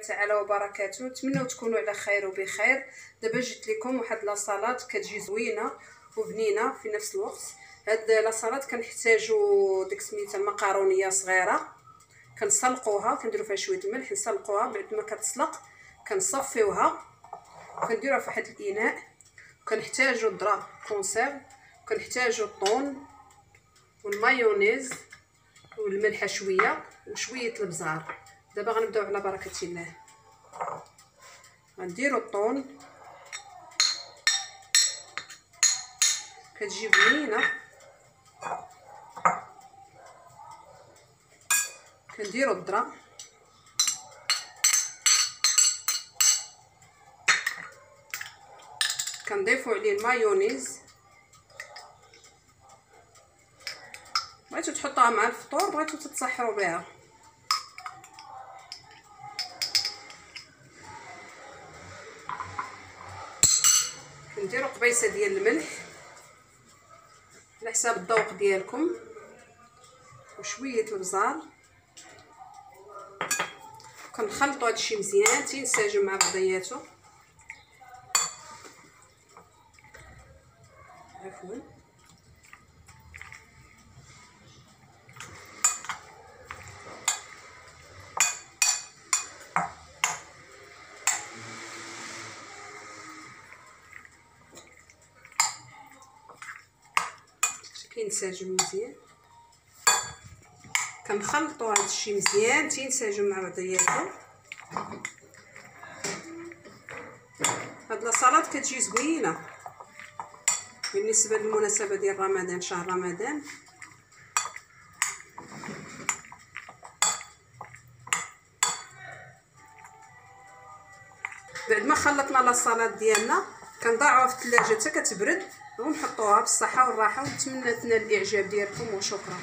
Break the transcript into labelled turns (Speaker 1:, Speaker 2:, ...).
Speaker 1: تعالى وبركاته. نتمنوا تكونوا على خير وبخير. دابا جيت لكم واحد la salade كتجي زوينة وبنينة في نفس الوقت. هاد la salade كنحتاجو ديك سميتها المقارونية صغيرة. كنسلقوها كنديرو فيها شوية الملح نسلقوها. بعد ما كتسلق كنصفيوها. كنديروها في واحد الإناء. كنحتاجو الذره conserve. كنحتاجو الطون والمايونيز والملحه شوية وشوية البزار. دابا غنبداو على بركة الله. غنديرو الطون كتجي بنينه كنديرو الذره كنضيفو عليه المايونيز. بغيتو تحطوها مع الفطور بغيتو تتسحروا بها. كنديرو قبيصة ديال الملح. على حساب الذوق ديالكم. وشوية البزار. كنخلطوا هادشي مزيان تينسجم مع بعضياتو. عفوا. كينسجم مزيان. كنخلطوا هادشي مزيان تينسجم مع بعضياتو. هاد لاصالات كتجي زوينة. بالنسبة للمناسبة ديال رمضان شهر رمضان. بعد ما خلطنا لاصالات ديالنا كنضعوها في الثلاجة حتى كتبرد ونحطوها بالصحة والراحة ونتمنى تنال الإعجاب ديالكم وشكرا.